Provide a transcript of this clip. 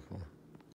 beautiful.